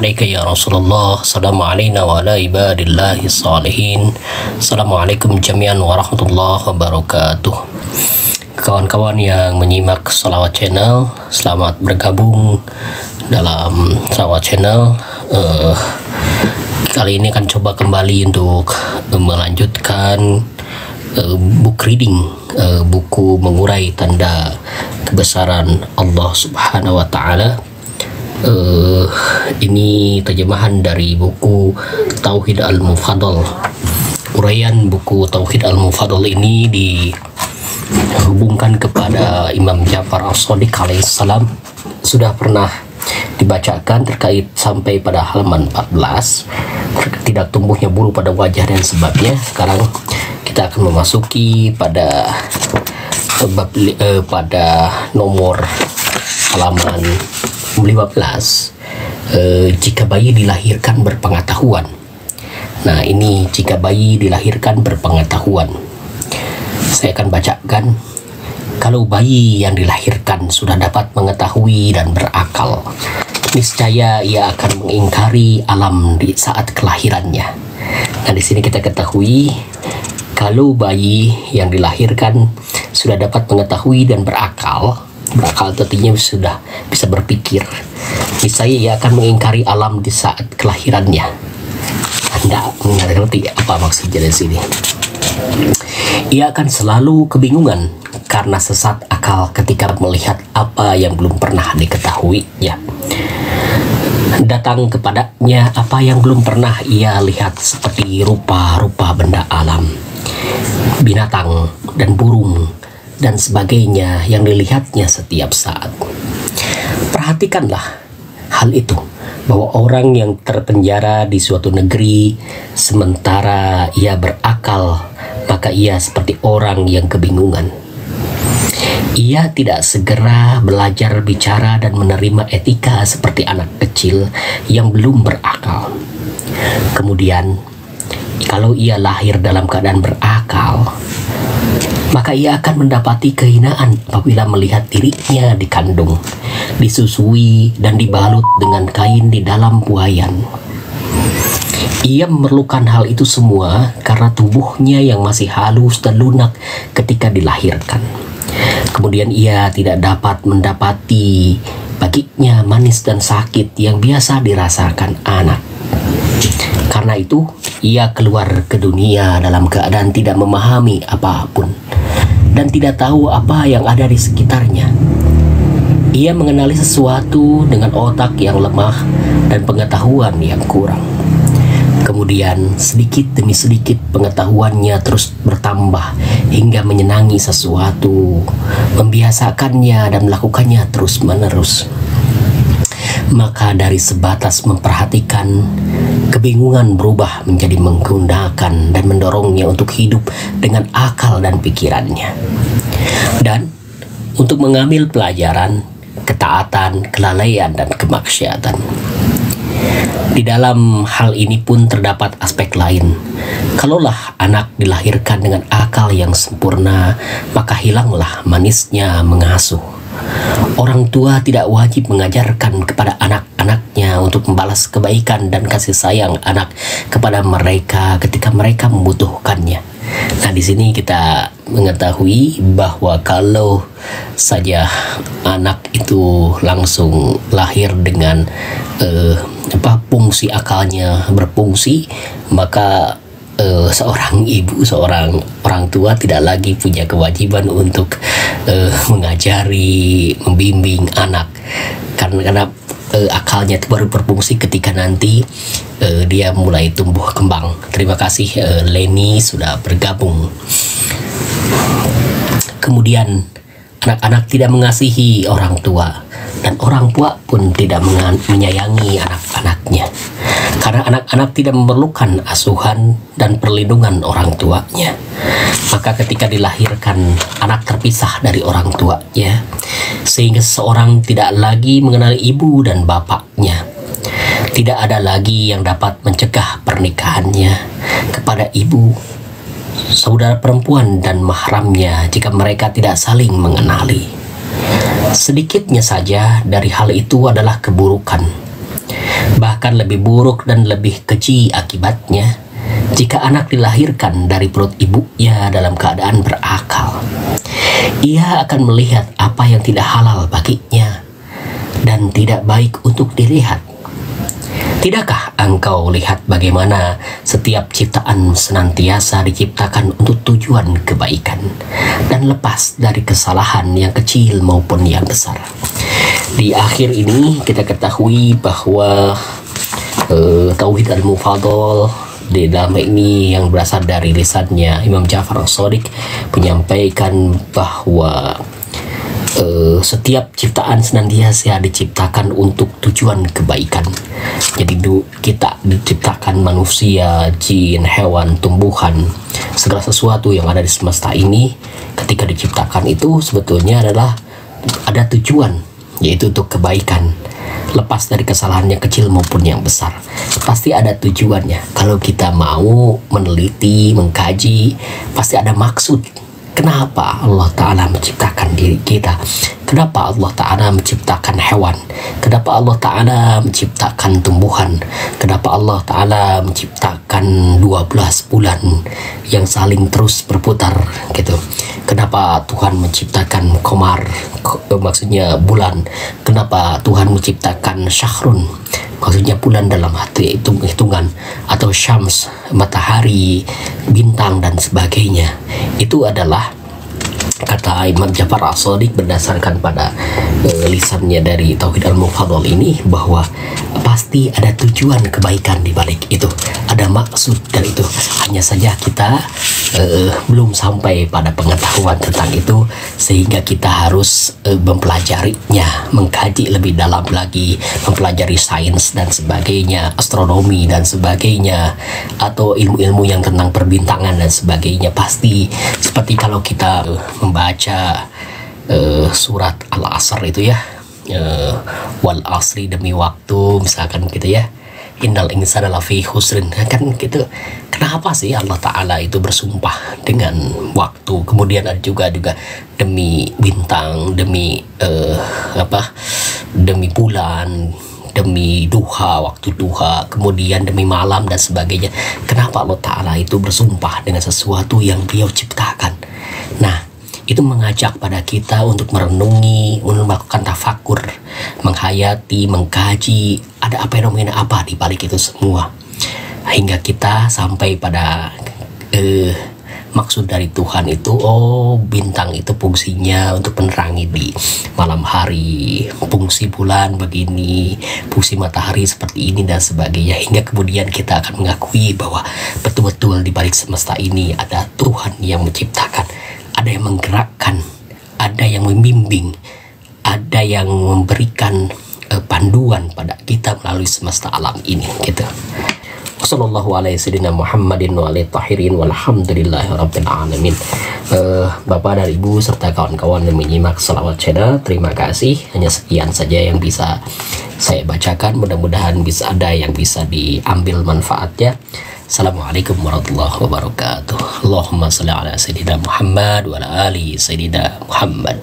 عليك يا رسول الله السلام علينا وعلى عباد الله الصالحين السلام عليكم جميعا ورحمة الله وبركاته kawan-kawan yang menyimak Salawat Channel selamat bergabung dalam Salawat Channel uh, kali ini akan coba kembali untuk uh, melanjutkan uh, book reading uh, buku mengurai tanda kebesaran Allah Subhanahu wa taala uh, ini terjemahan dari buku Tauhid Al-Mufadal. Uraian buku Tauhid Al-Mufadal ini dihubungkan kepada Imam Ja'far As-Sadiq alaihissalam sudah pernah dibacakan terkait sampai pada halaman 14 tidak tumbuhnya bulu pada wajah dan sebabnya. Sekarang kita akan memasuki pada bab eh, pada nomor halaman 15 eh, jika bayi dilahirkan berpengetahuan. Nah ini jika bayi dilahirkan berpengetahuan. Saya akan bacakan kalau bayi yang dilahirkan sudah dapat mengetahui dan berakal niscaya ia akan mengingkari alam di saat kelahirannya. Nah di sini kita ketahui kalau bayi yang dilahirkan sudah dapat mengetahui dan berakal berakal artinya sudah bisa berpikir. Misalnya ia akan mengingkari alam di saat kelahirannya. Anda mengerti apa maksudnya di sini? Ia akan selalu kebingungan karena sesat akal ketika melihat apa yang belum pernah diketahuinya. Datang kepadanya apa yang belum pernah ia lihat seperti rupa-rupa benda alam binatang dan burung dan sebagainya yang dilihatnya setiap saat. Perhatikanlah hal itu bahwa orang yang terpenjara di suatu negeri sementara ia berakal maka ia seperti orang yang kebingungan. Ia tidak segera belajar bicara dan menerima etika seperti anak kecil yang belum berakal. Kemudian, kalau ia lahir dalam keadaan berakal, maka ia akan mendapati kehinaan apabila melihat dirinya dikandung, disusui, dan dibalut dengan kain di dalam buayan. Ia memerlukan hal itu semua karena tubuhnya yang masih halus dan lunak ketika dilahirkan. Kemudian ia tidak dapat mendapati baginya manis dan sakit yang biasa dirasakan anak. Karena itu, ia keluar ke dunia dalam keadaan tidak memahami apa pun dan tidak tahu apa yang ada di sekitarnya. Ia mengenali sesuatu dengan otak yang lemah dan pengetahuan yang kurang. Kemudian, sedikit demi sedikit pengetahuannya terus bertambah hingga menyenangi sesuatu, membiasakannya dan melakukannya terus-menerus. Maka dari sebatas memperhatikan, kebingungan berubah menjadi menggunakan dan mendorongnya untuk hidup dengan akal dan pikirannya. Dan untuk mengambil pelajaran, ketaatan, kelalaian, dan kemaksiatan. Di dalam hal ini pun terdapat aspek lain. Kalaulah anak dilahirkan dengan akal yang sempurna, maka hilanglah manisnya mengasuh. Orang tua tidak wajib mengajarkan kepada anak-anaknya untuk membalas kebaikan dan kasih sayang anak kepada mereka ketika mereka membutuhkannya. Nah, di sini kita mengetahui bahwa kalau saja anak itu langsung lahir dengan uh, apa fungsi akalnya berfungsi, maka uh, seorang ibu, seorang orang tua tidak lagi punya kewajiban untuk uh, mengajari, membimbing anak karena karena uh, akalnya itu baru berfungsi ketika nanti uh, dia mulai tumbuh kembang. Terima kasih uh, Leni sudah bergabung. Kemudian anak-anak tidak mengasihi orang tua dan orang tua pun tidak menyayangi anak-anaknya karena anak-anak tidak memerlukan asuhan dan perlindungan orang tuanya maka ketika dilahirkan anak terpisah dari orang tuanya sehingga seseorang tidak lagi mengenal ibu dan bapaknya tidak ada lagi yang dapat mencegah pernikahannya kepada ibu saudara perempuan dan mahramnya jika mereka tidak saling mengenali. Sedikitnya saja dari hal itu adalah keburukan. Bahkan lebih buruk dan lebih keji akibatnya jika anak dilahirkan dari perut ibunya dalam keadaan berakal. Ia akan melihat apa yang tidak halal baginya dan tidak baik untuk dilihat. Tidakkah engkau lihat bagaimana setiap ciptaan senantiasa diciptakan untuk tujuan kebaikan dan lepas dari kesalahan yang kecil maupun yang besar? Di akhir ini kita ketahui bahwa uh, Tauhid al-Mufadol di dalam ini yang berasal dari lisannya Imam Ja'far al-Sadiq menyampaikan bahwa uh, setiap ciptaan senantiasa diciptakan untuk tujuan kebaikan. Jadi kita diciptakan manusia, jin, hewan, tumbuhan, segala sesuatu yang ada di semesta ini ketika diciptakan itu sebetulnya adalah ada tujuan yaitu untuk kebaikan lepas dari kesalahan yang kecil maupun yang besar pasti ada tujuannya kalau kita mau meneliti mengkaji pasti ada maksud Kenapa Allah Ta'ala menciptakan diri kita? Kenapa Allah Ta'ala menciptakan hewan? Kenapa Allah Ta'ala menciptakan tumbuhan? Kenapa Allah Ta'ala menciptakan 12 bulan yang saling terus berputar gitu? Kenapa Tuhan menciptakan komar? Maksudnya bulan. Kenapa Tuhan menciptakan syahrun? maksudnya bulan dalam hati hitung hitungan atau syams matahari bintang dan sebagainya itu adalah kata Imam Jafar As-Sadiq berdasarkan pada uh, lisannya dari Tauhid Al-Mufadol ini bahwa pasti ada tujuan kebaikan di balik itu. Ada maksud dari itu. Hanya saja kita uh, belum sampai pada pengetahuan tentang itu sehingga kita harus uh, mempelajarinya mengkaji lebih dalam lagi mempelajari sains dan sebagainya astronomi dan sebagainya atau ilmu-ilmu yang tentang perbintangan dan sebagainya. Pasti seperti kalau kita uh, membaca uh, surat Al-Asr itu ya uh, wal asri demi waktu misalkan gitu ya innal insana lafi husrin kan gitu. Kenapa sih Allah Ta'ala itu bersumpah dengan waktu? Kemudian ada juga juga demi bintang demi uh, apa? Demi bulan demi duha waktu duha kemudian demi malam dan sebagainya. Kenapa Allah Ta'ala itu bersumpah dengan sesuatu yang beliau ciptakan? Nah itu mengajak pada kita untuk merenungi, untuk melakukan tafakur, menghayati, mengkaji ada apa fenomena apa di balik itu semua, hingga kita sampai pada eh, maksud dari Tuhan itu oh bintang itu fungsinya untuk menerangi di malam hari. Fungsi bulan begini fungsi matahari seperti ini dan sebagainya. Hingga kemudian kita akan mengakui bahwa betul-betul di balik semesta ini ada Tuhan yang menciptakan ada yang menggerakkan, ada yang membimbing, ada yang memberikan uh, panduan pada kita melalui semesta alam ini gitu. Wassallallahu alaihi sayyidina Muhammadin wa tahirin walhamdulillahi rabbil alamin. Uh, Bapak dan Ibu serta kawan-kawan yang menyimak salawat channel, terima kasih. Hanya sekian saja yang bisa saya bacakan. Mudah-mudahan bisa ada yang bisa diambil manfaatnya. Assalamualaikum warahmatullahi wabarakatuh. Allahumma salli ala sayyidina Muhammad wa ala ali sayyidina Muhammad.